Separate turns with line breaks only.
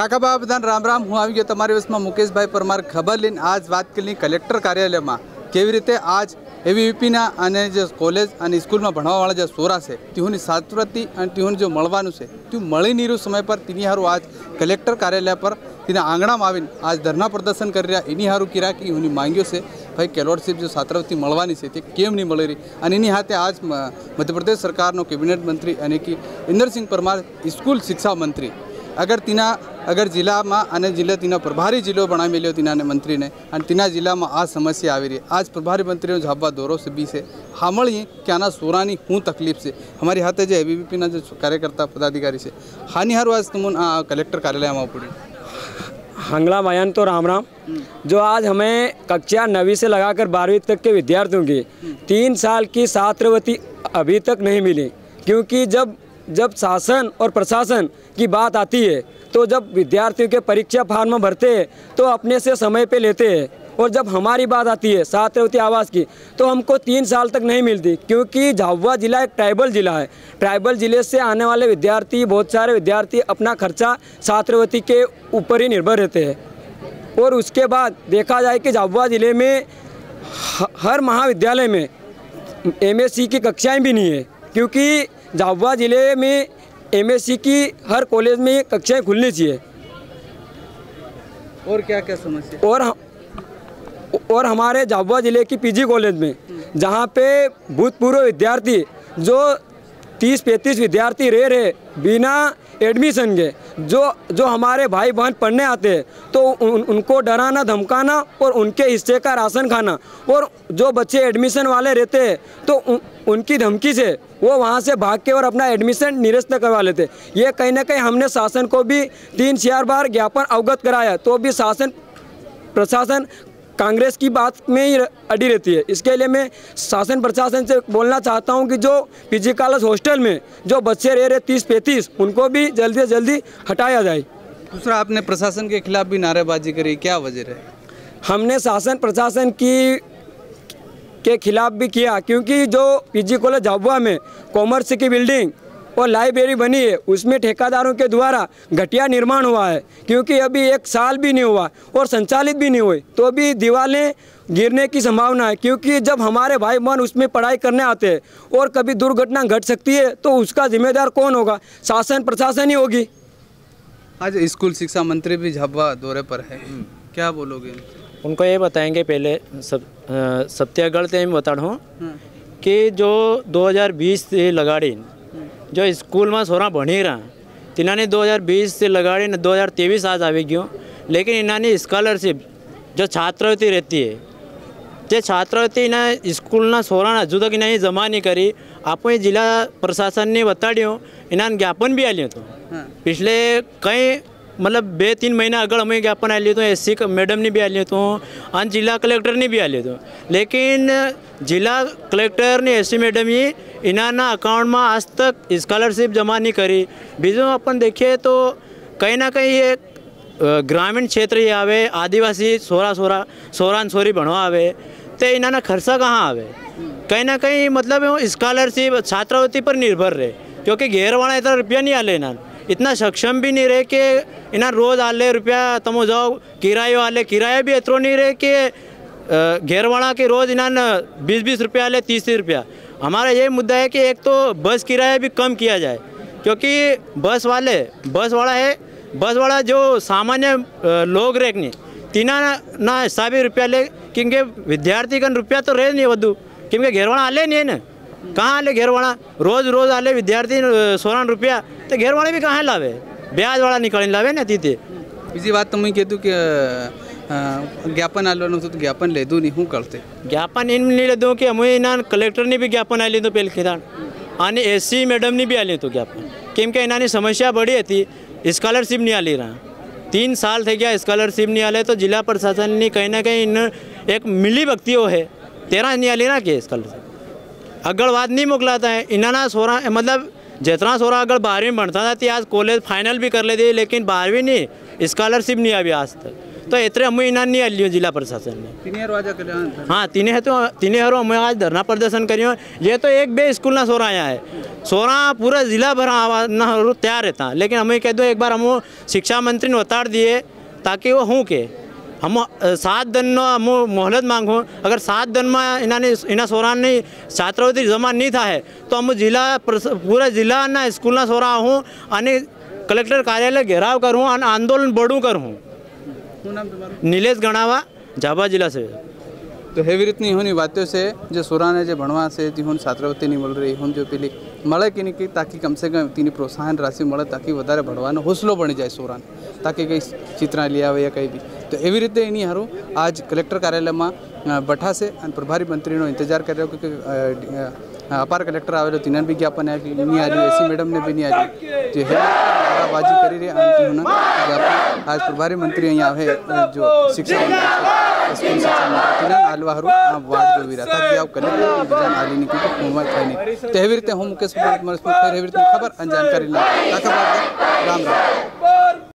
કાકાબા બધાને રામ રામ હું આવી ગયો તમારી વસમાં મુકેશભાઈ પરમાર ખબર લઈને આજ વાત કરી કલેક્ટર કાર્યાલયમાં કેવી રીતે આજ એવીવીપીના અને જે કોલેજ અને સ્કૂલમાં ભણવાવાળા જે સોરા છે તેઓની સાત્વતી અને તેઓને જો મળવાનું છે તે મળી નીરું સમય પર તેની હારું આજ કલેક્ટર કાર્યાલય પર તેના આંગણામાં આવીને આજ ધરના પ્રદર્શન કરી રહ્યા એની હારું કિરા કે એની માંગ્યો છે ભાઈ કેલોડશીપ જો સાત્રવતી મળવાની છે તે કેમ નહીં મળી રહી અને એની હાથે આજ મ- મધ્યપ્રદેશ સરકારનો કેબિનેટ મંત્રી અને કે ઇન્દરસિંહ પરમાર સ્કૂલ શિક્ષા મંત્રી અગર તેના અગર જિલ્લામાં અને જિલ્લા તેના પ્રભારી જિલ્લો બનાવી મેલ્યો તેના મંત્રીને અને તેના જિલ્લામાં આ સમસ્યા આવી રહી આજ પ્રભારી મંત્રીનો જવાબા દોરો છે બી છે સાંભળીએ કે આના સોરાની શું તકલીફ છે અમારી હાથે જે એબીવીપીના જે કાર્યકર્તા પદાધિકારી છે હાની હારું આજ તમને આ કલેક્ટર કાર્યાલયમાં આવવું પડ્યું
हंगला बयान तो राम राम जो आज हमें कक्षा नवी से लगाकर बारहवीं तक के विद्यार्थियों की तीन साल की छात्रवृत्ति अभी तक नहीं मिली क्योंकि जब जब शासन और प्रशासन की बात आती है तो जब विद्यार्थियों के परीक्षा फार्म भरते हैं तो अपने से समय पे लेते हैं। और जब हमारी बात आती है, छात्रवृत्ति आवास की तो हमको तीन साल तक नहीं मिलती, क्योंकि झाबुआ जिला एक ट्राइबल जिला है। ट्राइबल ज़िले से आने वाले विद्यार्थी, बहुत सारे विद्यार्थी अपना खर्चा छात्रवृत्ति के ऊपर ही निर्भर रहते हैं। और उसके बाद देखा जाए कि झाबुआ ज़िले में हर महाविद्यालय में एमएससी की कक्षाएँ भी नहीं है, क्योंकि झाबुआ ज़िले में एमएससी की हर कॉलेज में ये कक्षाएँ खुलनी चाहिए।
और क्या क्या समस्या?
और और हमारे झाबुआ ज़िले की पीजी कॉलेज में जहाँ पे भूतपूर्व विद्यार्थी जो तीस पैंतीस विद्यार्थी रह रहे बिना एडमिशन के जो जो हमारे भाई बहन पढ़ने आते हैं तो उन, उनको डराना धमकाना और उनके हिस्से का राशन खाना। और जो बच्चे एडमिशन वाले रहते हैं तो उन, उनकी धमकी से वो वहाँ से भाग के और अपना एडमिशन निरस्त करवा लेते ये कहीं ना कहीं हमने शासन को भी तीन चार बार ज्ञापन अवगत कराया तो भी शासन प्रशासन कांग्रेस की बात में ही अड़ी रहती है। इसके लिए मैं शासन प्रशासन से बोलना चाहता हूँ कि जो पीजी कॉलेज हॉस्टल में जो बच्चे रह रहे तीस पैंतीस उनको भी जल्दी से जल्दी हटाया जाए।
दूसरा आपने प्रशासन के खिलाफ भी नारेबाजी करी क्या वजह रहे?
हमने शासन प्रशासन की के खिलाफ भी किया क्योंकि जो पीजी कॉलेज झाबुआ में कॉमर्स की बिल्डिंग और लाइब्रेरी बनी है। उसमें ठेकेदारों के द्वारा घटिया निर्माण हुआ है क्योंकि अभी एक साल भी नहीं हुआ और संचालित भी नहीं हुई तो अभी दीवारें गिरने की संभावना है क्योंकि जब हमारे भाई बहन उसमें पढ़ाई करने आते हैं और कभी दुर्घटना घट सकती है तो उसका जिम्मेदार कौन होगा? शासन प्रशासन ही होगी।
आज स्कूल शिक्षा मंत्री भी झाबुआ दौरे पर है। क्या बोलोगे?
उनको ये बताएँगे पहले सब अ, से बता रहा हूँ कि जो 2020 से लगाड़ी जो स्कूल में छोरा भनी रहा। इन्हों ने दो हज़ार बीस से लगाड़ी दो हज़ार तेवीस आज आ गयो। लेकिन इन्होंने स्कॉलरशिप जो छात्रवृत्ति रहती है जो छात्रवृत्ति इन्हें स्कूल छोरा ने हजू तक इन्हें जमा नहीं करी। आप जिला प्रशासन ने बताड़ियों इन्होंने ज्ञापन भी आलियो तो। हाँ। पिछले कई मतलब बे तीन महीना अगर हमें ज्ञापन आए तो एस सी मैडम ने भी आए तो और जिला कलेक्टर ने भी आए तो। लेकिन जिला कलेक्टर ने एस मैडम ही इन्होंने अकाउंट में आज तक स्कॉलरशिप जमा नहीं करी। बीजों अपन देखिए तो कहीं ना कहीं ये ग्रामीण क्षेत्र ही आवे, आदिवासी सोरा सोरा सोरा ने सोरी भणवा आवे तो इन्होंने खर्चा कहाँ आवे? कहीं ना कहीं मतलब स्कॉलरशिप छात्रवृत्ति पर निर्भर रहे, क्योंकि घेर वाला इतना रुपया नहीं आले इन्होंने इतना सक्षम भी नहीं रहे कि इन्हें रोज आले रुपया तमो जाओ किरायो आले किराया भी इतना नहीं रहे कि घेरवाड़ा के रोज इन्होंने बीस बीस रुपया ले तीस तीस रुपया। हमारा ये मुद्दा है कि एक तो बस किराया भी कम किया जाए, क्योंकि बस वाले, बस वाला है, बस वाला जो सामान्य लोग रेखने तीना ना हिसाबी रुपया ले, क्योंकि विद्यार्थी का रुपया तो रहे नहीं वधु, क्योंकि घेरवाड़ा आले नहीं है ना। कहाँ आले घेरवाड़ा रोज रोज आले विद्यार्थी अ, सोलह रुपया तो घेरवाड़े भी कहाँ लावे ब्याज वाला निकल लावे ना तीते
બીજી વાત તમે કીધું કે અ, જ્ઞાપન આલવાનું હતું તો જ્ઞાપન લીધું નહીં શું કરતે
જ્ઞાપન એમ નહીં લીધું કે અમે એના કલેક્ટરને બી જ્ઞાપન આપી લીધું પેલ ખેદાણ અને એસસી મેડમને બી આપી લીધું જ્ઞાપન કેમ કે એનાની સમસ્યા બળી હતી સ્કોલરશીપ નહીં આલી રહ્યા तीन साल थे क्या स्कॉलरशिप नहीं आले तो जिला प्रशासन ने कहीं ना कहीं इन एक मिली भक्तियों है तेरह नहीं आली ना के स्कॉलरशिप अगल बात नहीं मोकलाता है इन्होंने सोरा मतलब जितना सोरा अगर बारहवीं बढ़ता था तो आज कॉलेज फाइनल भी कर लेती लेकिन बारहवीं नहीं स्कॉलरशिप नहीं अभी आज तक तो एतरे अमु इना नहीं अलियो जिला प्रशासन ने
તીની હારું આજે કલ્યાણ
हाँ तीने है तो तीने हरो हमें आज धरना प्रदर्शन करियो ये तो एक बे स्कूल ना सोरा आया है सोरा पूरा जिला भर आवा- ना हरो तैयार रहता लेकिन हमें कह दो एक बार हम शिक्षा मंत्री ने उतार दिए ताकि वो हूँ के हम सात दिन में मोहलत मांगू। अगर सात दिन में इन्होंने इन्हें सोरा छात्रवृत्ति जमा नहीं था है, तो हम जिला पूरा जिला ना स्कूल ना सोरा हूँ अने कलेक्टर कार्यालय घेराव करूँ अने आंदोलन बढ़ू करूँ।
नीलेष गणावा झाबा
जिला से। तो हेवी रीतनी
बातों से जो सोरा ने जो भणवा से छात्रवृत्ति नहीं मिल रही हूँ जो पीली મળે કે નહીં કે તાકી કમસે કમ તેની પ્રોત્સાહન રાશિ મળે તાકી વધારે ભણવાનો હોસલો બની જાય સોરાને તાકી કંઈ ચિત્ર લઈ આવે યા કંઈ બી તો એવી રીતે એની હારું આજ કલેક્ટર કાર્યાલયમાં અ, બઠાશે અને પ્રભારી મંત્રીનો ઇંતજાર કર્યો કે અ, અ, અપાર કલેક્ટર આવેલો તેને બી જ્ઞાપન આપી નહીં આવ્યું એસી મેડમને બી નહીં આવ્યું જે હે નારાબાજી કરી રહ્યા અને તેનું જ્ઞાપન આજ પ્રભારી મંત્રી અહીંયા આવે અ, જો શિક્ષણ उसको इंसान तिनान आलवाहरू वार्ड जोगिरा तब कने इंसान आली निकल के हुमर खाने तहवीर ते हम के सुपर मरस पर तहवीर ते खबर अनजान करिला ताकत राम राम।